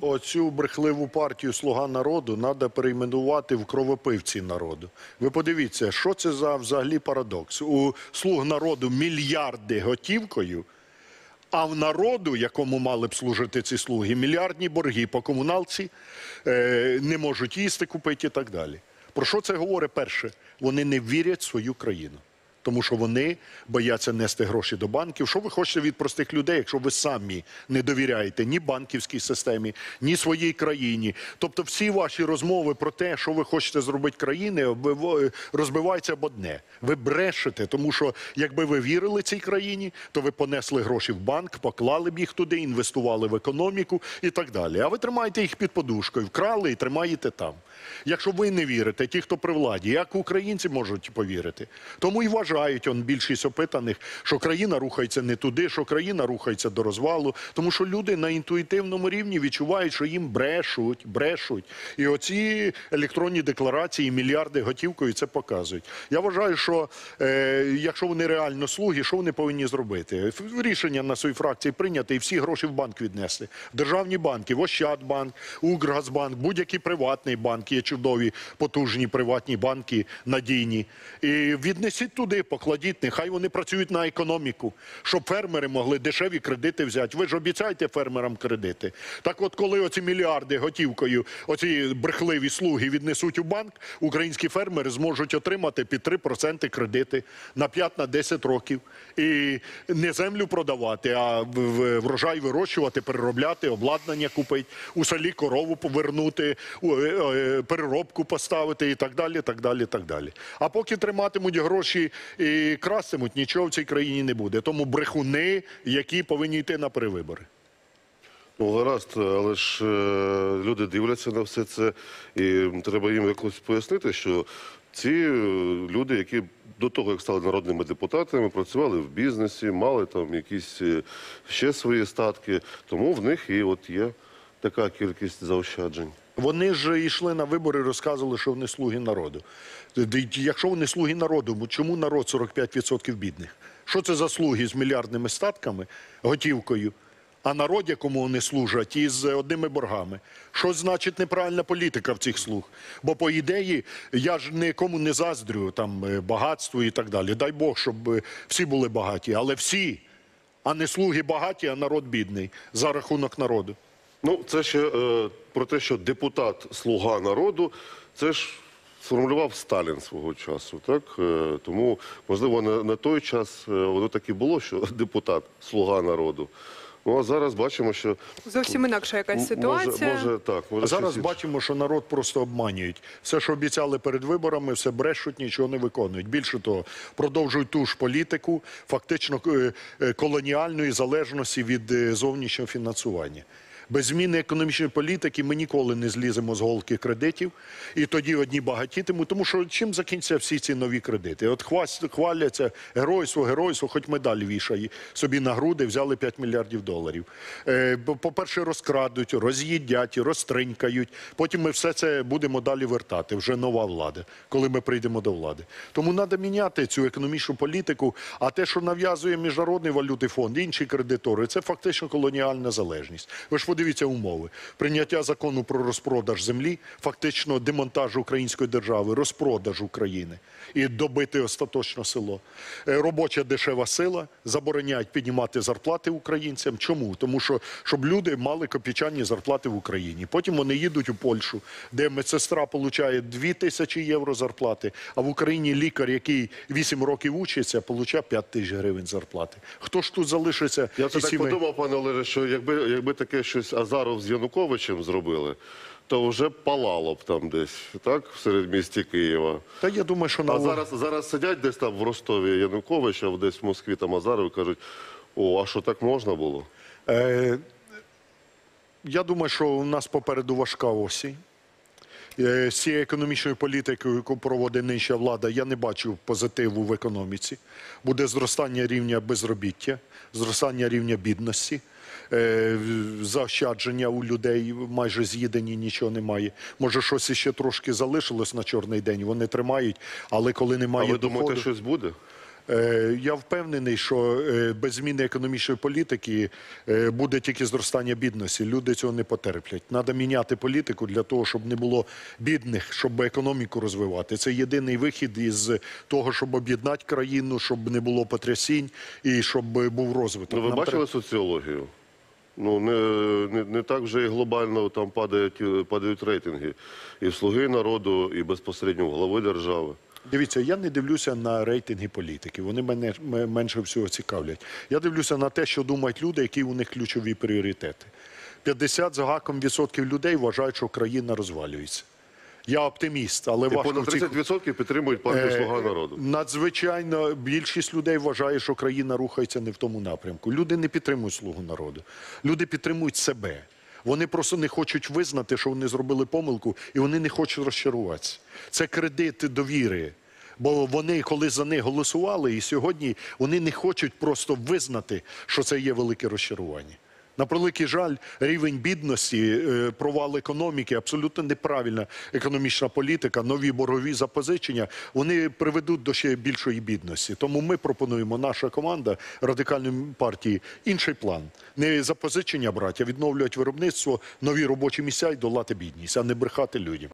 Оцю брехливу партію Слуга народу треба перейменувати в кровопивці народу. Ви подивіться, що це за взагалі парадокс. У слуг народу мільярди готівкою, а в народу, якому мали б служити ці слуги, мільярдні борги по комуналці, е, не можуть їсти купити і так далі. Про що це говорить перше? Вони не вірять в свою країну. Тому що вони бояться нести гроші до банків. Що ви хочете від простих людей, якщо ви самі не довіряєте ні банківській системі, ні своїй країні? Тобто, всі ваші розмови про те, що ви хочете зробити країни, розбиваються об одне. Ви брешете, тому що якби ви вірили цій країні, то ви понесли гроші в банк, поклали б їх туди, інвестували в економіку і так далі. А ви тримаєте їх під подушкою, вкрали і тримаєте там. Якщо ви не вірите, ті, хто при владі, як українці можуть повірити? Тому і вважають он більшість опитаних, що країна рухається не туди, що країна рухається до розвалу, тому що люди на інтуїтивному рівні відчувають, що їм брешуть, брешуть. І оці електронні декларації, мільярди готівкою це показують. Я вважаю, що е, якщо вони реально слуги, що вони повинні зробити? Рішення на своїй фракції прийняти і всі гроші в банк віднести. В державні банки, в Ощадбанк, Укргазбанк, будь-який приватний банк, є чудові, потужні приватні банки, надійні. І віднесіть туди, покладіть, нехай вони працюють на економіку, щоб фермери могли дешеві кредити взяти. Ви ж обіцяєте фермерам кредити. Так от, коли оці мільярди готівкою, оці брехливі слуги віднесуть у банк, українські фермери зможуть отримати під 3% кредити на 5-10 років. І не землю продавати, а врожай вирощувати, переробляти, обладнання купити, у селі корову повернути, е, е, переробку поставити і так далі, так далі, так далі. А поки триматимуть гроші і крастимуть, нічого в цій країні не буде. Тому брехуни, які повинні йти на перевибори. Ну, гаразд, але ж е, люди дивляться на все це, і треба їм якось пояснити, що ці е, люди, які до того, як стали народними депутатами, працювали в бізнесі, мали там якісь е, ще свої статки, тому в них і от є така кількість заощаджень. Вони ж йшли на вибори, і розказували, що вони слуги народу. Якщо вони слуги народу, чому народ 45% бідних? Що це за слуги з мільярдними статками, готівкою, а народ, якому вони служать, із одними боргами? Що значить неправильна політика в цих слуг? Бо по ідеї я ж нікому не заздрю там е, багатству і так далі. Дай Бог, щоб е, всі були багаті, але всі, а не слуги багаті, а народ бідний за рахунок народу. Ну, це ще е, про те, що депутат слуга народу, це ж сформулював Сталін свого часу. Так? Е, тому, можливо, на, на той час е, воно так і було, що депутат слуга народу. Ну а зараз бачимо, що Зовсім інакша якась ситуація. Може, може так, може зараз щось бачимо, що народ просто обманюють. Все, що обіцяли перед виборами, все брешуть, нічого не виконують. Більше того, продовжують ту ж політику, фактично е, е, колоніальної залежності від е, зовнішнього фінансування. Без зміни економічної політики ми ніколи не зліземо з голки кредитів, і тоді одні багатітимуть. Тому що чим закінчаться всі ці нові кредити? От хваляться геройство, геройство, хоч медаль вішає собі на груди, взяли 5 мільярдів доларів. Е, По-перше, розкрадуть, роз'їдять, розтринькають. Потім ми все це будемо далі вертати. Вже нова влада, коли ми прийдемо до влади. Тому треба міняти цю економічну політику. А те, що нав'язує міжнародний валютний фонд, інші кредитори, це фактично колоніальна залежність. Ви ж подивіться умови: прийняття закону про розпродаж землі, фактично демонтаж української держави, розпродаж України і добити остаточно село. Е, Робоча дешева сила забороняють піднімати зарплати українцям. Чому? Тому що щоб люди мали копійчані зарплати в Україні. Потім вони їдуть у Польщу, де медсестра отримує 2 тисячі євро зарплати, а в Україні лікар, який 8 років учиться, отримує 5 тисяч гривень зарплати. Хто ж тут залишиться? Я це так подумав, пане Олеже, що якби, якби таке щось Азаров з Януковичем зробили, то вже палало б там десь, так, в середмісті Києва. Та я думаю, що на А зараз, зараз сидять десь там в Ростові Янукович, а десь в Москві там Азаров і кажуть, о, а що так можна було? Е, я думаю, що у нас попереду важка осінь. Е, З цією економічною політикою, яку проводить нинішня влада, я не бачу позитиву в економіці. Буде зростання рівня безробіття, зростання рівня бідності, заощадження у людей майже з'їдені, нічого немає. Може, щось іще трошки залишилось на чорний день, вони тримають, але коли А немає ви думаєте, щось буде? Е, Я впевнений, що е, без зміни економічної політики е, буде тільки зростання бідності. Люди цього не потерплять. Треба міняти політику для того, щоб не було бідних, щоб економіку розвивати. Це єдиний вихід із того, щоб об'єднати країну, щоб не було потрясінь і щоб був розвиток. Ну, ви Нам бачили треба- соціологію? Ну, не, не, не так вже і глобально там падають, е, падають рейтинги. І «Слуги народу, і безпосередньо голови держави. Дивіться, я не дивлюся на рейтинги політиків. Вони мене менше всього цікавлять. Я дивлюся на те, що думають люди, які у них ключові пріоритети. 50 з гаком відсотків людей вважають, що країна розвалюється. Я оптиміст, але важко понад 30% підтримують партію Е, «Слуга народу». Надзвичайно більшість людей вважає, що країна рухається не в тому напрямку. Люди не підтримують слугу народу. Люди підтримують себе. Вони просто не хочуть визнати, що вони зробили помилку, і вони не хочуть розчаруватися. Це кредит довіри. Бо вони, коли за них голосували, і сьогодні вони не хочуть просто визнати, що це є велике розчарування. На превеликий жаль, рівень бідності, е, провал економіки, абсолютно неправильна економічна політика, нові боргові запозичення, вони приведуть до ще більшої бідності. Тому ми пропонуємо, наша команда радикальної партії, інший план. Не запозичення брати, а відновлювати виробництво, нові робочі місця і долати бідність, а не брехати людям.